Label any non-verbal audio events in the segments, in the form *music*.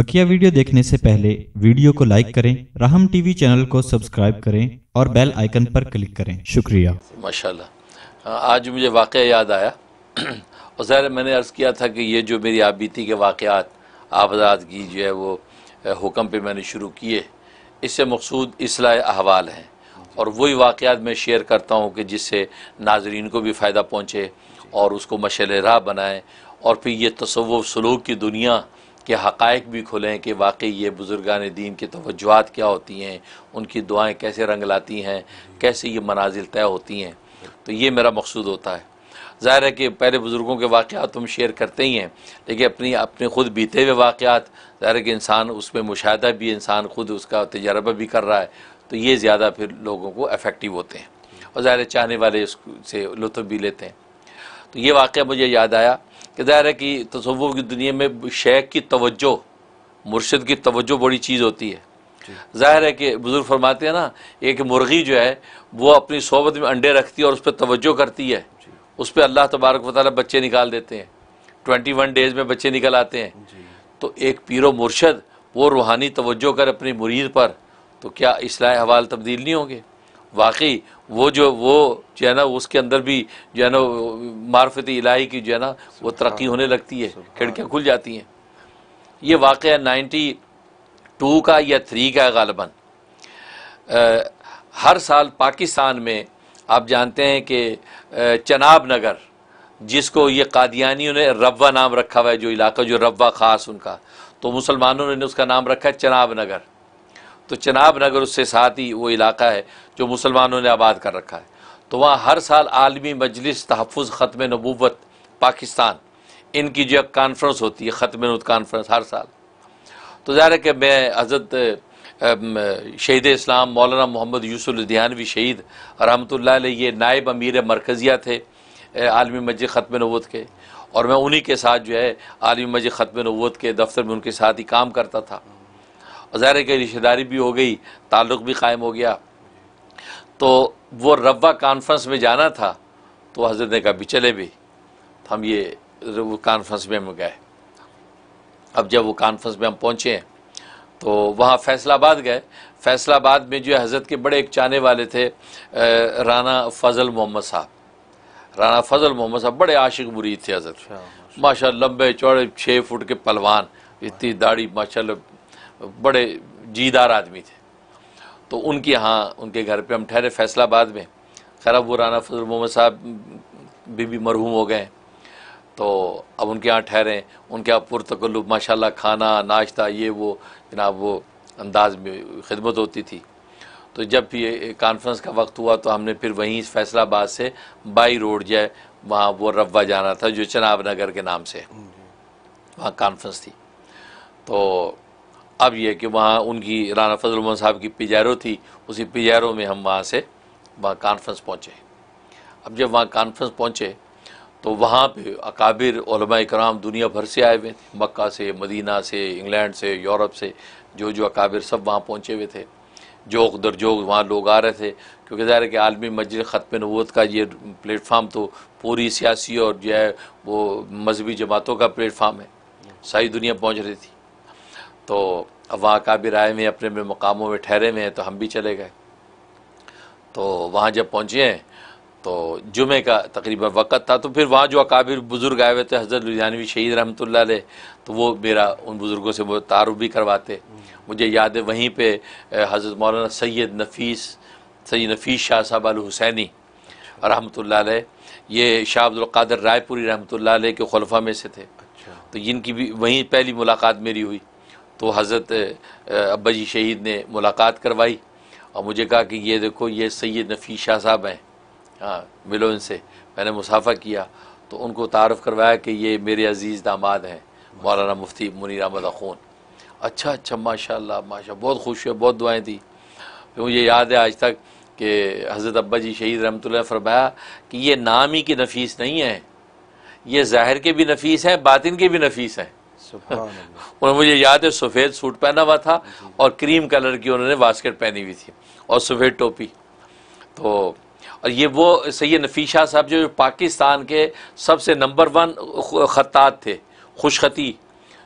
बकिया video देखने से पहले वीडियो को लाइक करें, राहम टीवी चैनल को सब्सक्राइब करें और बेल आइकन पर क्लिक करें। शुक्रिया। माशाल्लाह। आज मुझे वाक़ याद आया। *clears throat* और ज़ाहिर मैंने अर्ज़ किया था कि ये जो मेरी आप बीती के वाक़ात आबाद की जो है वो हुक्म पे मैंने शुरू किए, इससे मकसूद असलाह अहवाल हैं। और वही वाक़ात मैं शेयर करता हूँ कि जिससे नाजरीन को भी फ़ायदा पहुँचे और उसको मशल राह बनाएँ और फिर ये तसव्वुफ़ सलूक की दुनिया के हक़ाइक भी खुलें कि वाकई ये बुज़ुर्गान दीन की तवज्जुआत क्या होती हैं, उनकी दुआएँ कैसे रंग लाती हैं, कैसे ये मनाजिल तय होती हैं। तो ये मेरा मकसूद होता है। ज़ाहिर है कि पहले बुज़ुर्गों के वाक़ात तुम शेयर करते ही हैं, लेकिन अपनी, अपने ख़ुद बीते हुए वाक़ात ज़ाहिर है कि इंसान उसमें मुशाह भी, इंसान ख़ुद उसका तजर्बा भी कर रहा है तो ये ज़्यादा फिर लोगों को अफेक्टिव होते हैं। और ज़ाहिर चाहने वाले से लुत्फ़ भी लेते हैं। तो ये वाक़ मुझे याद आया कि ज़ाहिर है कि तसव्वुफ़ की दुनिया में शेख की तवज्जो मुर्शिद की तवज्जो बड़ी चीज़ होती है। ज़ाहिर है कि बुज़ुर्ग फरमाते हैं ना एक मुर्गी जो है वो अपनी सोबत में अंडे रखती है और उस पर तवज्जो करती है। उस पर अल्लाह तबारक वाली बच्चे निकाल देते हैं। ट्वेंटी वन डेज़ में बच्चे निकल आते हैं। तो एक पीरो मुर्शद वो रूहानी तवज्जो कर अपनी मुरीद पर तो क्या असलाह हवाल तब्दील नहीं होंगे? वाकई वो जो वो जो है ना उसके अंदर भी जो है ना मार्फत इलाही की जो है ना वो तरक्की होने लगती है खिड़कियाँ खुल जाती हैं। ये वाक़ नाइन्टी टू का या थ्री का गालबन। हर साल पाकिस्तान में आप जानते हैं कि चनाब नगर जिसको ये कादियानियों ने रब्वा नाम रखा हुआ है जो इलाका जो रब्वा ख़ास उनका तो मुसलमानों ने उसका नाम रखा है चनाब नगर। तो चनाब नगर उससे साथ ही वो इलाका है जो मुसलमानों ने आबाद कर रखा है। तो वहाँ हर साल आलमी मजलिस तहफ़ ख़त्म नबूत पाकिस्तान, इनकी जो कॉन्फ्रेंस होती है, ख़त्म कॉन्फ्रेंस हर साल। तो ज़ाहिर है कि मैं हज़रत शहीद इस्लाम मौलाना मोहम्मद यूसुफ लुधियानवी शहीद, रहमतुल्लाह ये नायब अमीर मरकज़िया थे आलमी मस्जिद ख़त्म नबूत के। और मैं उन्हीं के साथ जो है, आलमी मस्जिद ख़त्म नबूत के दफ्तर में उनके साथ ही काम करता था। ज़ाहिर कि रिश्तेदारी भी हो गई ताल्लुक़ भी कायम हो गया। तो वो रब्बा कॉन्फ्रेंस में जाना था तो हज़रत ने कहा भी चले भी। तो हम ये वो कॉन्फ्रेंस में हम गए। अब जब वो कॉन्फ्रेंस में हम पहुँचे तो वहाँ फैसलाबाद गए। फैसलाबाद में जो है हज़रत के बड़े एक चाहने वाले थे राना फजल मोहम्मद साहब। राना फजल मोहम्मद साहब बड़े आशिक मुरीद थे हज़रत। माशा लंबे चौड़े छः फुट के पलवान इतनी दाढ़ी माशाल्लाह बड़े जीदार आदमी थे। तो उनके यहाँ उनके घर पे हम ठहरे फैसलाबाद में। खैर अब वो राना फजल मोहम्मद साहब भी, भी मरहूम हो गए तो अब उनके यहाँ ठहरे। उनके यहाँ पुरतकल्लुब माशाल्लाह खाना नाश्ता ये वो जनाब वो अंदाज में खिदमत होती थी। तो जब ये कॉन्फ्रेंस का वक्त हुआ तो हमने फिर वहीं फैसलाबाद से बाई रोड जाए वहाँ वो रब्वा जाना था जो चनाब नगर के नाम से। वहाँ कॉन्फ्रेंस थी। तो अब यह कि वहाँ उनकी राना फजल मोहम्मद साहब की पिजारो थी, उसी पिजारो में हम वहाँ से वहाँ कॉन्फ्रेंस पहुँचे अब जब वहाँ कॉन्फ्रेंस पहुँचे तो वहाँ पे अकाबिर कराम दुनिया भर से आए हुए थे। मक्का से, मदीना से, इंग्लैंड से, यूरोप से, जो जो अकाबिर सब वहाँ पहुँचे हुए थे। जोक दर जोक वहाँ लोग आ रहे थे, क्योंकि ज़ाहिर है कि आलमी मस्जिद ख़त्म नबूत का ये प्लेटफार्म तो पूरी सियासी और जो है वो मजहबी जमातों का प्लेटफार्म है। सारी दुनिया पहुँच रही थी। तो अब वहाँ काबिर आए हुए अपने में मकामों में ठहरे हुए हैं तो हम भी चले गए। तो वहाँ जब पहुँचे हैं तो जुमे का तकरीबन वक़्त था तो फिर वहाँ जो अकाबिर बुज़ुर्ग आए हुए थे हज़रत लुधियानवी शहीद रहमतुल्लाह अलैह तो वो मेरा उन बुज़ुर्गों से वो तारुफ भी करवाते। मुझे याद है वहीं पे हज़रत मौलाना सैयद नफ़ीस सैयद नफ़ीस शाह साहब अल हुसैनी रहमतुल्लाह अलैह ये शाह अब्दुल कादिर रायपुरी रहमतुल्लाह अलैह के खलफा में से थे। तो इनकी भी वहीं पहली मुलाकात मेरी हुई। तो हज़रत अब्बा जी शहीद ने मुलाकात करवाई और मुझे कहा कि ये देखो, ये सैयद नफ़ीस शाह साहब हैं। हाँ मिलो इनसे। मैंने मुसाफ़ा किया तो उनको तारफ़ करवाया कि ये मेरे अज़ीज़ दामाद हैं, मौलाना मुफ्ती मुनीर अहमद अखून। अच्छा अच्छा माशाल्लाह माशा बहुत खुश हुए, बहुत दुआएँ दी फिर मुझे याद है आज तक कि हज़रत अब्बा जी शहीद रहमतुल्लाह फरमाया कि ये नाम ही की नफीस नहीं है। ये ज़ाहिर के भी नफीस हैं, बातिन के भी नफीस हैं। *laughs* उन्होंने मुझे याद है सफ़ेद सूट पहना हुआ था और क्रीम कलर की उन्होंने बास्केट पहनी हुई थी और सफ़ेद टोपी। तो और ये वो सैयद नफीशा साहब जो पाकिस्तान के सबसे नंबर वन ख़त्तात थे खुशखती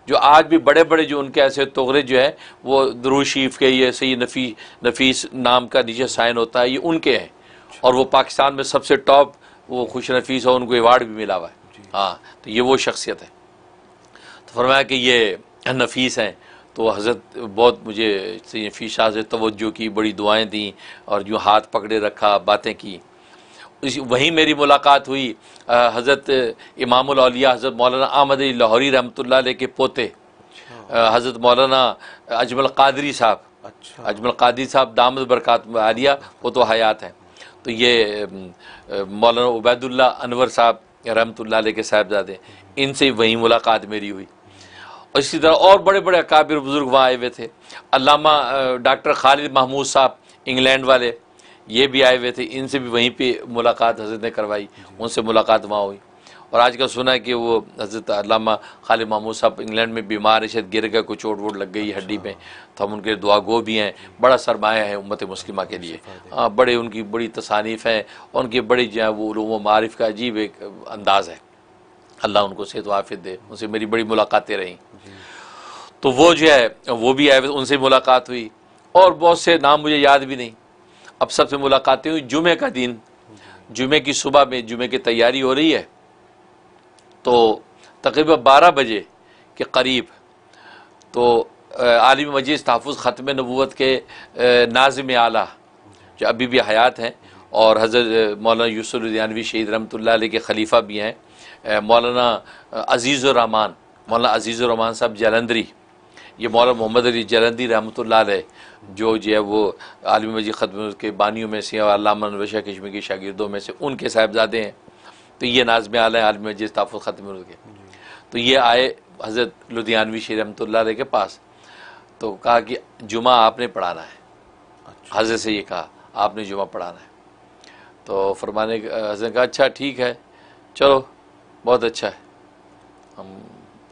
जो आज भी बड़े बड़े जो उनके ऐसे तोगरे जो हैं वो दरूशीफ के ये सही नफी नफीस नाम का नीचे साइन होता है ये उनके हैं। और वो पाकिस्तान में सबसे टॉप वो खुश नफीस हो उनको अवार्ड भी मिला हुआ है। हाँ तो ये वो शख्सियत है। तो फरमाया कि ये नफीस हैं। तो हज़रत बहुत मुझे नफीस शाह से तवज्जो की बड़ी दुआएँ दी और जो हाथ पकड़े रखा बातें की। इस वहीं मेरी मुलाकात हुई हज़रत इमामलिया हज़रत मौलाना अहमद लाहौरी रहमत के पोते हज़रत मौलाना अजमल कादरी साहब। अच्छा। अजमल कादरी साहब दामद बरकत आलिया वो तो हयात हैं। तो ये मौलाना उबैदुल्ला अनवर साहब रहमत के साहबजादे इनसे वहीं मुलाकात मेरी हुई। इसी तरह और बड़े बड़े अकाबिर बुज़ुर्ग वहाँ आए हुए थे। अलामा डॉक्टर खालिद महमूद साहब इंग्लैंड वाले ये भी आए हुए थे। इनसे भी वहीं पे मुलाकात हज़रत ने करवाई। उनसे मुलाकात वहाँ हुई। और आजकल सुना है कि वो हज़रत अलामा खालिद महमूद साहब इंग्लैंड में बीमार है शायद गिर गए कोई चोट वोट लग गई हड्डी में तो हम उनके दुआ गो भी हैं। बड़ा सरमाया है उम्मत मुस्लिमा के लिए। हाँ। बड़े उनकी बड़ी तसानीफ़ हैं। उनकी बड़ी जो है वो मारिफ का अजीब एक अंदाज़ है। अल्लाह उनको सेहत वाफिद दे, उनसे मेरी बड़ी मुलाकातें रहीं। तो वो जो है, वो भी आए, उनसे मुलाकात हुई। और बहुत से नाम मुझे याद भी नहीं। अब सबसे मुलाकातें हुई जुमे का दिन। जुमे की सुबह में, जुमे की तैयारी हो रही है। तो तकरीबन बारह बजे के करीब तो आलमी मजीद तहफ़ ख़त्म नबूत के नाजिम आला जो अभी भी हयात हैं, और हज़रत मौलाना यूसुफानवी शहीद रमत के खलीफा भी हैं। मौलाना अज़ीज़ अज़ीज़ुररहमान मौलाना अज़ीज़ुररहमान साहब जलंधरी। ये मौलाना मोहम्मद अली जलंधरी रहमत जो जो है वो आलमी मजीद ख़त्म के बानियों में से और नवशा कश्मीर के शागिर्दों में से उनके साहबजादे हैं। तो ये नाजम आल आलम मजिद ताफ़ ख़त्म के। तो ये आए हज़रत लुधियानवी शेर रमत के पास। तो कहा कि जुमा आपने पढ़ाना है। अच्छा। हज़रत से ये कहा आपने जुमा पढ़ाना है। तो फरमाने हज़रत कहा अच्छा ठीक है चलो। बहुत अच्छा है। हम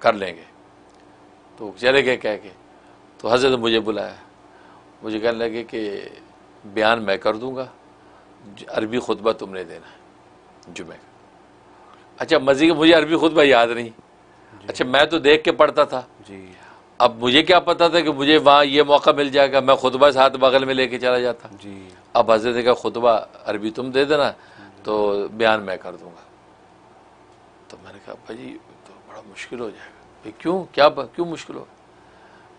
कर लेंगे। तो चले गए कह के। तो हज़रत ने मुझे बुलाया। मुझे कहने लगे कि बयान मैं कर दूँगा। अरबी खुतबा तुमने देना है। जुमे का अच्छा मज़ी मुझे अरबी खुतबा याद नहीं। अच्छा मैं तो देख के पढ़ता था। जी। अब मुझे क्या पता था कि मुझे वहाँ ये मौका मिल जाएगा। मैं खुतबा साथ बगल में लेके चला जाता। जी। अब हज़रत का खुतबा अरबी तुम दे देना। तो बयान मैं कर दूँगा। तो मैंने कहा भाई तो बड़ा मुश्किल हो जाएगा। भाई क्यों? क्या क्यों मुश्किल हो?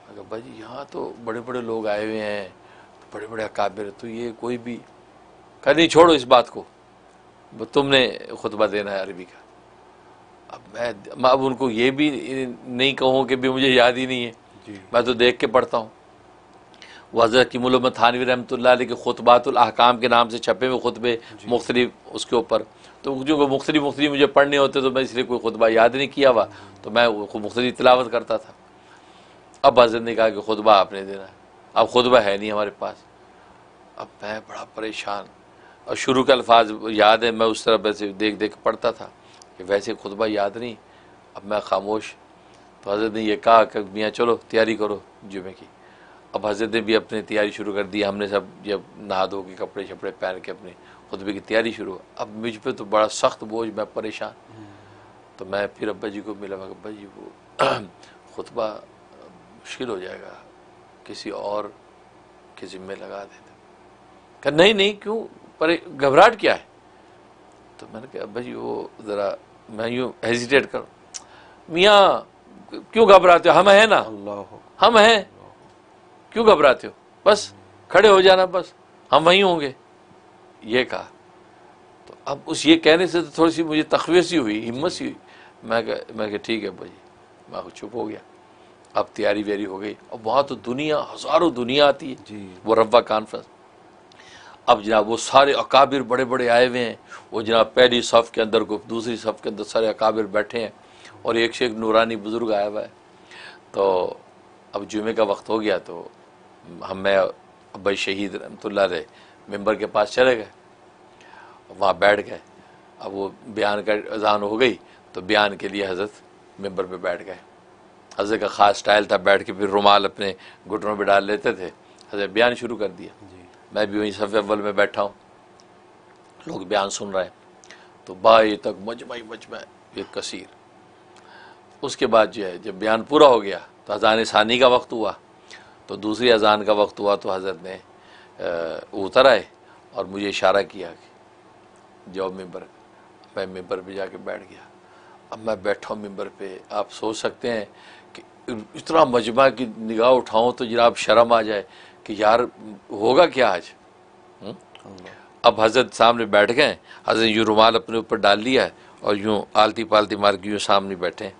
मैं कहा भाई यहाँ तो बड़े बड़े लोग आए हुए हैं तो बड़े बड़े अकाबिर तो ये कोई भी कह नहीं छोड़ो इस बात को। तुमने खुतबा देना है अरबी का। अब मैं मैं अब उनको ये भी नहीं कहूँ कि भी मुझे याद ही नहीं है। मैं तो देख के पढ़ता हूँ। वजह की मुलम थानवी रहमत के ख़ुतबातम के नाम से छपे हुए खुतबे मुख्तलिफ़ उसके ऊपर। तो जो मुख्तलिफ़ मुख्तलिफ़ मुझे पढ़ने होते तो मैं इसलिए कोई खुतबा याद नहीं किया हुआ। तो मैं मुख्तलिफ़ तिलावत करता था। अब हज़रत ने कहा कि खुतबा आपने देना है। अब खुतबा है नहीं हमारे पास। अब मैं बड़ा परेशान। और शुरू के अल्फाज याद है, मैं उस तरह वैसे देख देख पढ़ता था कि वैसे खुतबा याद नहीं। अब मैं खामोश। तो हज़रत ने यह कहा कि मियाँ चलो, तैयारी करो जुमे की। अब हज़रत ने भी अपनी तैयारी शुरू कर दी। हमने सब जब नहा धो के कपड़े शपड़े पहन के अपने खुतबे की तैयारी शुरू अब मुझ पर तो बड़ा सख्त बोझ मैं परेशान। तो मैं फिर अब्बा जी को मिला अब्बा जी वो *clears throat* खुतबा मुश्किल हो जाएगा। किसी और के ज़िम्मे लगा देते। कहा नहीं नहीं क्यों? पर घबराहट क्या है? तो मैंने कहा अब्बा जी वो ज़रा मैं यूँ हेजिटेट करूँ। मियाँ क्यों घबराते हो? हम हैं ना। हम हैं। क्यों घबराते हो? बस खड़े हो जाना बस। हम वहीं होंगे। ये कहा। तो अब उस ये कहने से तो थोड़ी सी मुझे तखवीर सी हुई हिम्मत सी हुई। मैं कह मैं कह ठीक है भाई मैं चुप हो गया। अब तैयारी व्यारी हो गई। अब वहाँ तो दुनिया हज़ारों दुनिया आती है। जी। वो रब्बा कॉन्फ्रेंस। अब जनाब वो सारे अकाबिर बड़े बड़े आए हुए हैं। वो जनाब पहली सफ़ के अंदर को दूसरी सफ़ के अंदर सारे अकाबिर बैठे हैं और एक से एक नूरानी बुज़ुर्ग आया हुआ है। तो अब जुमे का वक्त हो गया तो हम मैं अब्बाई शहीद रमतुल्ला मेंबर के पास चले गए। वहाँ बैठ गए। अब वो बयान का अजान हो गई तो बयान के लिए हज़रत मेंबर पे बैठ गए। हज़रत का ख़ास स्टाइल था बैठ के फिर रुमाल अपने घुटनों पे डाल लेते थे। हज़रत बयान शुरू कर दिया। मैं भी वहीं सफ़े अव्वल में बैठा हूँ। लोग बयान सुन रहे हैं। तो बाई तक मजमई मजमा ये कसीर। उसके बाद जो है जब बयान पूरा हो गया तो अजान सानी का वक्त हुआ। तो दूसरी अजान का वक्त हुआ तो हज़रत ने उतर आए और मुझे इशारा किया कि जाओ मेंबर मैं मेंबर पे जाके बैठ गया। अब मैं बैठा हूँ मेंबर पे आप सोच सकते हैं कि इतना मजमा की निगाह उठाऊँ तो जनाब शर्म आ जाए कि यार होगा क्या आज? हुँ? अब हज़रत सामने बैठ गए हज़रत यूँ रुमाल अपने ऊपर डाल लिया है और यूँ आलती पालती मार के यूँ सामने बैठे।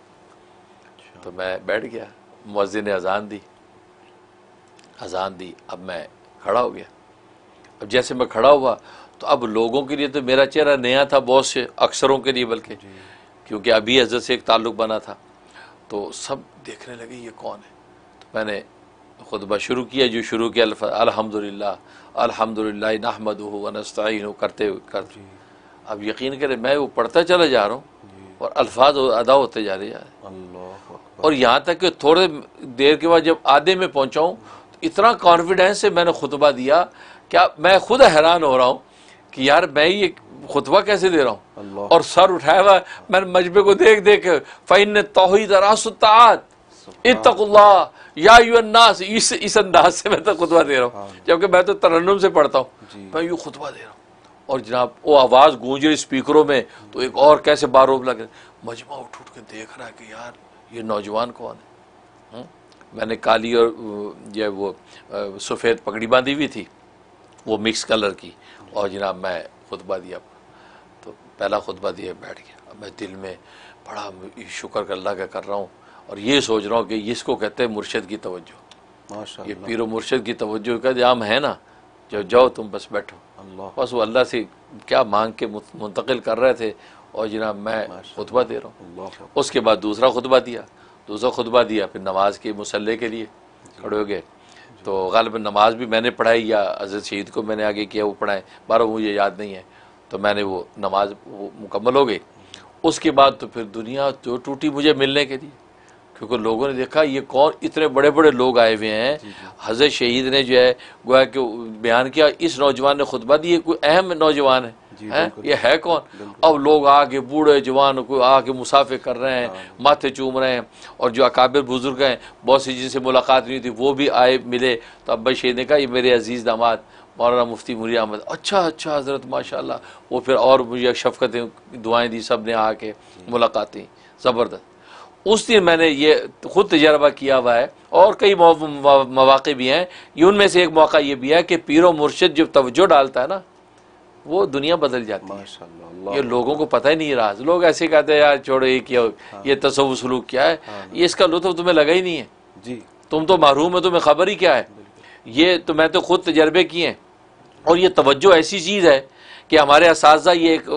तो मैं बैठ गया मस्जिद ने अजान दी। अजान दी अब मैं खड़ा हो गया। अब जैसे मैं खड़ा हुआ तो अब लोगों के लिए तो मेरा चेहरा नया था बहुत से अक्सरों के लिए बल्कि क्योंकि अभी हज़रत से एक ताल्लुक बना था। तो सब देखने लगे ये कौन है? तो मैंने खुतबा शुरू किया जो शुरू किया अलहमदिल्ला अलहमदिल्ला नहमद वनस्तीन करते कर अब यकीन करें मैं वो पढ़ता चला जा रहा हूँ और अल्फाज अदा होते जा रहे हैं। और यहाँ तक कि थोड़े देर के बाद जब आधे में पहुँचाऊँ इतना कॉन्फिडेंस से मैंने खुतबा दिया क्या मैं खुद हैरान हो रहा हूँ कि यार मैं ये खुतबा कैसे दे रहा हूँ? और सर उठाया हुआ मैंने मजबे को देख देख फ़ैन तोहहीद रासुतात इतकुल्ला या नास इस इस अंदाज से मैं तो खुतबा दे रहा हूँ। हाँ। जबकि मैं तो तरन्नुम से पढ़ता हूँ। मैं यूँ खुतबा दे रहा हूँ। और जनाब वो आवाज़ गूंज रही स्पीकरों में तो एक और कैसे बारोब लग मजमा उठ उठ के देख रहा है कि यार ये नौजवान कौन है? हुँ? मैंने काली और जो वो सफ़ेद पगड़ी बांधी हुई थी वो मिक्स कलर की। और जनाब मैं खुतबा दिया तो पहला खुतबा दिया बैठ गया अब मैं दिल में बड़ा शुक्र कर अल्लाह का कर रहा हूँ और ये सोच रहा हूँ कि इसको कहते हैं मुर्शद की तवज्जो। ये पीरो मुर्शद की तवज्जो का जाम है ना जो जाओ तुम बस बैठो। बस वो अल्लाह से क्या मांग के मुंतकिल कर रहे थे। और जनाब मैं खुतबा दे रहा हूँ। उसके बाद दूसरा खुतबा दिया। दूसरा खुतबा दिया फिर नमाज़ के मुसल्ले के लिए खड़े हो गए। तो गालब नमाज़ भी मैंने पढ़ाई या अजत शहीद को मैंने आगे किया वो पढ़ाए। बारह मुझे याद नहीं है। तो मैंने वो नमाज़ वो मुकम्मल हो गई। उसके बाद तो फिर दुनिया जो टूटी मुझे मिलने के लिए। क्योंकि लोगों ने देखा ये कौन इतने बड़े बड़े लोग आए हुए हैं। हज़रत शहीद ने जो है गोया कि बयान किया इस नौजवान ने खुतबा दी कोई अहम नौजवान है। है? ये है कौन? अब लोग आके बूढ़े जवान को आके मुसाफे कर रहे हैं हाँ। माथे चूम रहे हैं और जो अकाबिर बुज़ुर्ग हैं बहुत सी जिनसे मुलाकात नहीं थी वो भी आए मिले। तो अब्बा शेर ने कहा ये मेरे अज़ीज़ दामाद मौलाना मुफ्ती मुरी अहमद। अच्छा अच्छा हज़रत माशा वो फिर और मुझे शफकतें दुआएँ दी सबने आके मुलाकातें ज़बरदस्त। उस दिन मैंने ये खुद तजर्बा किया हुआ है और कई मौाक़े भी हैं। उनमें से एक मौका ये भी है कि पीरो मुर्शद जब तवज्जो डालता है ना वो दुनिया बदल जाती है। ये लोगों को पता ही नहीं रहा। लोग ऐसे कहते हैं यार छोड़ो ये क्या हाँ। ये तसव सलूक क्या है? हाँ। ये इसका लुत्फ तुम्हें लगा ही नहीं है। जी। तुम तो महरूम है तुम्हें खबर ही क्या है? ये तो मैं तो खुद तजर्बे किए हैं। और ये तवज्जो ऐसी चीज़ है कि हमारे इस ये एक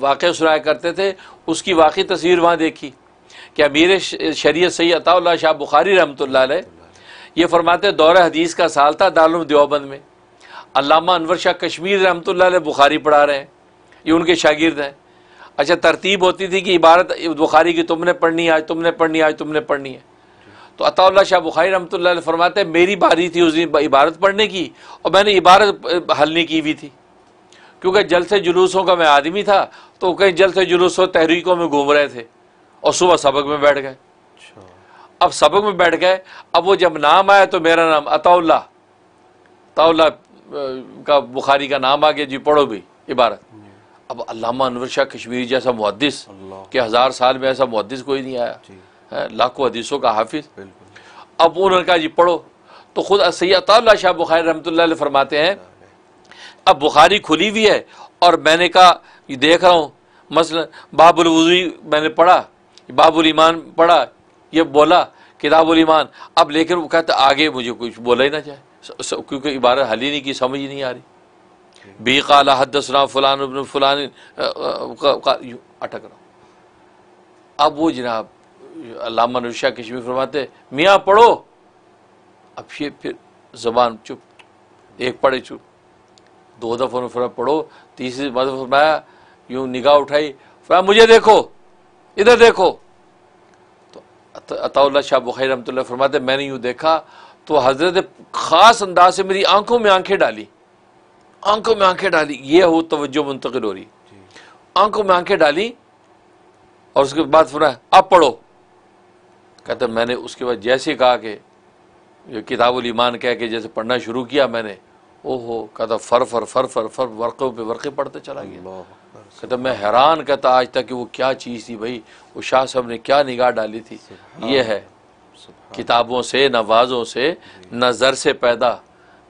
वाक़ सुनाया करते थे उसकी वाकई तस्वीर वहाँ देखी। कि अमीर शरीय सही अता शाह बुखारी रहमत ये फरमाते दौर हदीस का साल था दारुल देवबंद में। अल्लामा अनवर शाह कश्मीर रहमत बुखारी पढ़ा रहे हैं। ये उनके शागिर्द हैं। अच्छा तरतीब होती थी कि इबारत बुखारी की तुमने पढ़नी आज तुमने पढ़नी आज तुमने पढ़नी है। तो अताउल्ला शाह बुखारी रहमत फरमाते हैं मेरी बारी थी उस दिन इबारत पढ़ने की और मैंने इबारत हल की हुई थी। क्योंकि जल से जुलूसों का मैं आदमी था तो कहीं जल से जुलूसों तहरीकों में घूम रहे थे और सुबह सबक में बैठ गए। अच्छा। अब सबक में बैठ गए अब वो जब नाम आया तो मेरा नाम अताउल्ला ताउल्ला का बुखारी का नाम आ गया जी पढ़ो भी इबारत। अब अलामा अनवर शाह कश्मीरी जैसा मुहदस के हज़ार साल में ऐसा मुहदस कोई नहीं आया। लाखों हदीसों का हाफिज। अब उन्होंने कहा जी पढ़ो। तो खुद सैद शाह बुखारी रहमत फरमाते हैं अब बुखारी खुली हुई है और मैंने कहा ये देख रहा हूँ मसल बाबुल मैंने पढ़ा बाबुल ईमान पढ़ा ये बोला किताबुल ईमान। अब लेकिन वो कहते आगे मुझे कुछ बोला ही ना जाए। क्योंकि इबारत हल ही नहीं की, समझ ही नहीं आ रही। बी काला हदसना फलान फलान अटक रहा अब वो जनाब अलामा नुशा कश्मीर फरमाते, मियाँ पढ़ो। अब ये फिर जबान चुप, एक पढ़े चुप। दो दफ़ा ने पढ़ो। तीसरी मतलब फरमाया, यूँ निगाह उठाई, फरमाया, मुझे देखो, इधर देखो। तो अताउल्ला शाह बुखारी रमत फरमाते, मैंने यूँ देखा तो हज़रत ख़ास अंदाज से मेरी आँखों में आँखें डाली। आँखों में आँखें डाली ये हो तवज्जो मुंतकिल हो रही। आँखों में आँखें डाली और उसके बाद फरमाया आप पढ़ो। कहते मैंने उसके बाद जैसे कहा कि ये किताबुल ईमान कह के जैसे पढ़ना शुरू किया मैंने। ओहो कहता फर फर फर फर फर वर्क़ों पे वर्क़े पढ़ते चला गया। कहता मैं हैरान कहता आज तक कि वो क्या चीज़ थी भाई? वो शाह साहब ने क्या निगाह डाली थी? ये है। किताबों से नवाज़ों से नज़र से पैदा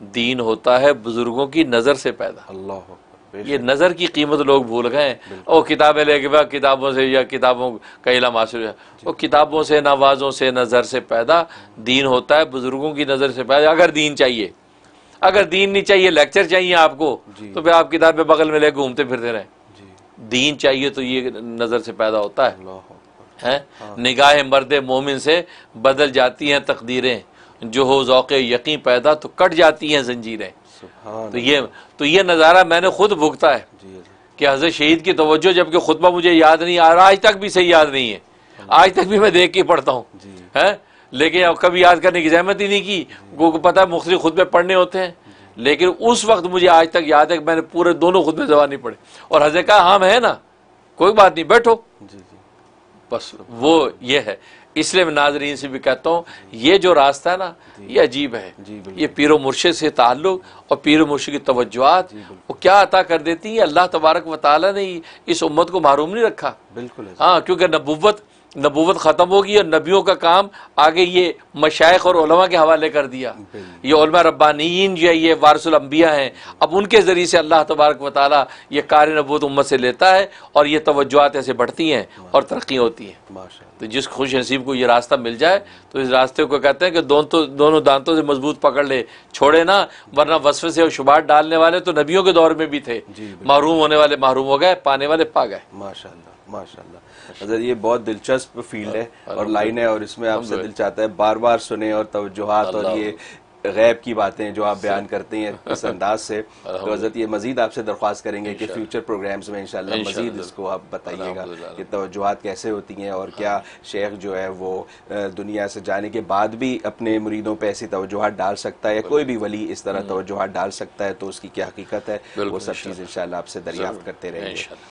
दीन होता है बुज़ुर्गों की नज़र से पैदा। अल्लाह ये नज़र की कीमत लोग भूल गए और किताबें लेके बाद किताबों से या किताबों का इलम हासिल है वो किताबों से नवाज़ों से नज़र से पैदा दीन होता है बुज़ुर्गों की नज़र से पैदा। अगर दीन चाहिए अगर दीन नहीं चाहिए लेक्चर चाहिए आपको तो फिर आप किताबें बगल में लेके घूमते फिरते रहें। दीन चाहिए तो ये नज़र से पैदा होता है। अकबर। हैं। निगाह मर्द मोमिन से बदल जाती हैं तकदीरें। जो हो ज़ौक़ यकीन पैदा तो कट जाती हैं जंजीरें। तो ये तो ये नज़ारा मैंने खुद भुगता है। कि हज़रत शहीद की तवज्जो जबकि खुतबा मुझे याद नहीं आ रहा आज तक भी सही याद नहीं है। आज तक भी मैं देख के पढ़ता हूँ। है? लेकिन अब कभी याद करने की जहमत ही नहीं की। को को पता है मुख्तलिफ़ खुतबे पढ़ने होते हैं। लेकिन उस वक्त मुझे आज तक याद है कि मैंने पूरे दोनों खुतबे जबान नहीं पढ़े। और हज़रत कहा हम है ना? कोई बात नहीं बैठो। जी जी। बस वो ये है। इसलिए मैं नाजरीन से भी कहता हूँ ये जो रास्ता है ना ये अजीब है। ये पीर मुर्शिद से ताल्लुक और पीर मुर्शिद की तवज्जुआत वो क्या अता कर देती है? अल्लाह तबारक व ताला ने इस उम्मत को मारूम नहीं रखा। बिल्कुल हाँ क्योंकि नबूवत नबूवत ख़त्म होगी और नबियों का काम आगे ये मशाइ और उलमा के हवाले कर दिया। ये उलमा रब्बानीन जो है ये वारसुल अम्बिया हैं। अब उनके ज़रिए से अल्लाह तबारक व ताला ये कार नबूत उम्मत से लेता है और ये तवज्जुआत ऐसे बढ़ती हैं और तरक्की होती हैं। तो जिस खुश नसीब को ये रास्ता मिल जाए तो इस रास्ते को कहते हैं कि दोनों तो दोनों दांतों से मज़बूत पकड़ ले छोड़े ना वरना वसवे से और शुबात डालने वाले तो नबियों के दौर में भी थे। महरूम होने वाले महरूम हो गए पाने वाले पा गए। माशाल्लाह। माशाल्लाह। ये बहुत दिलचस्प फ़ील्ड है और लाइन है और इसमें आपसे दिल चाहता है बार बार सुने और तवज्जुहात और ये गैब की बातें जो आप बयान करते हैं इस *laughs* अंदाज से। तो हज़रत ये मजीद आपसे दरख्वास्त करेंगे कि फ्यूचर प्रोग्राम्स में इंशाल्लाह मजीद इसको आप बताइएगा कि तवज्जुहात कैसे होती हैं और क्या शेख जो है वो दुनिया से जाने के बाद भी अपने मुरीदों पे ऐसी तवज्जुहात डाल सकता है या कोई भी वली इस तरह तवज्जुहात डाल सकता है तो उसकी क्या हकीकत है? वो सब चीज़ इंशाल्लाह। आपसे दरियाफ्त करते रहेंगे।